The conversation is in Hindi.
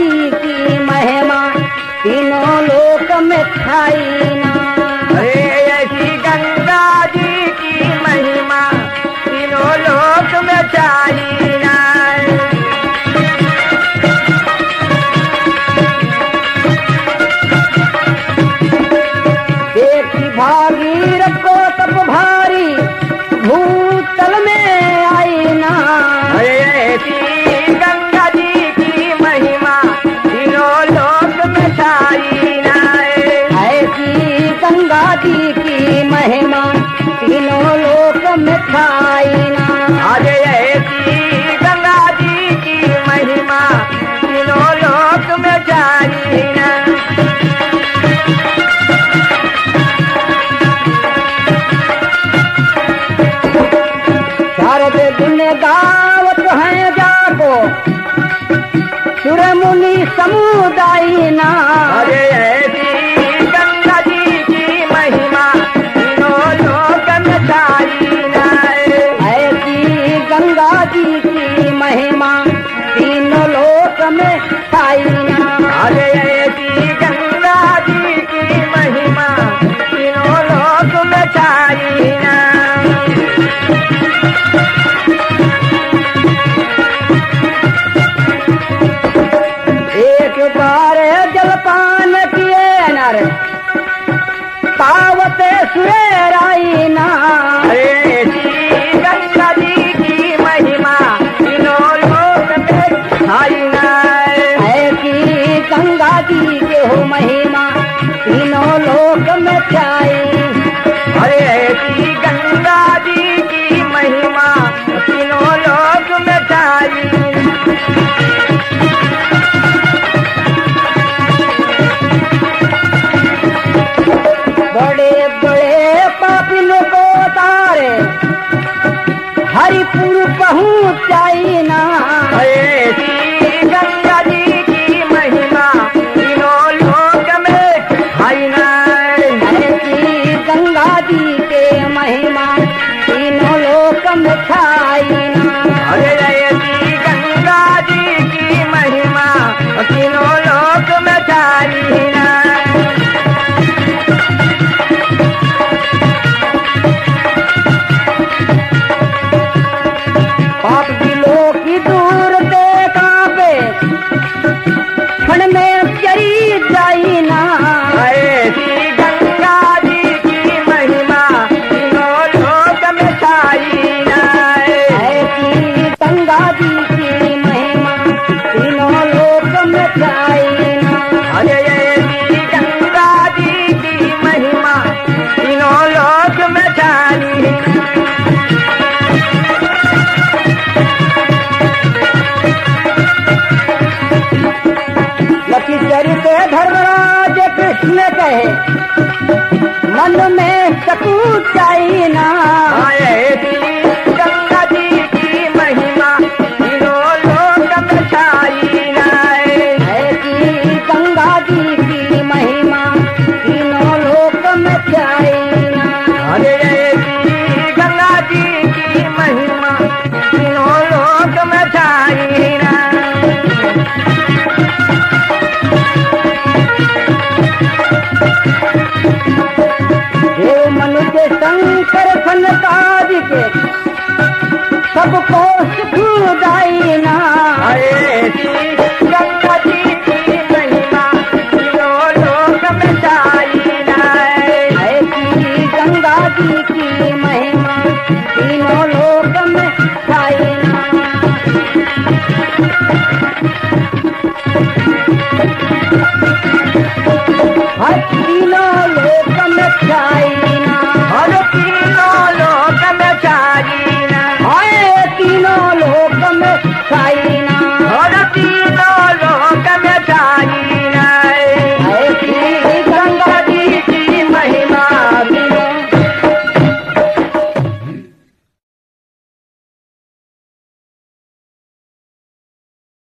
दादी की महिमा तीनों लोक में खाई ना। छाई आज ऐसी गंगा जी की महिमा तीनों लोक में जानी दिन दावत है सुर मुनि समुदाय ना। एक बार जलपान किए नर पावते सुरेराई ना। गंगा जी के महिमा तीनों लोक में चाहे ठाकुर है करे फनकार के। सभु को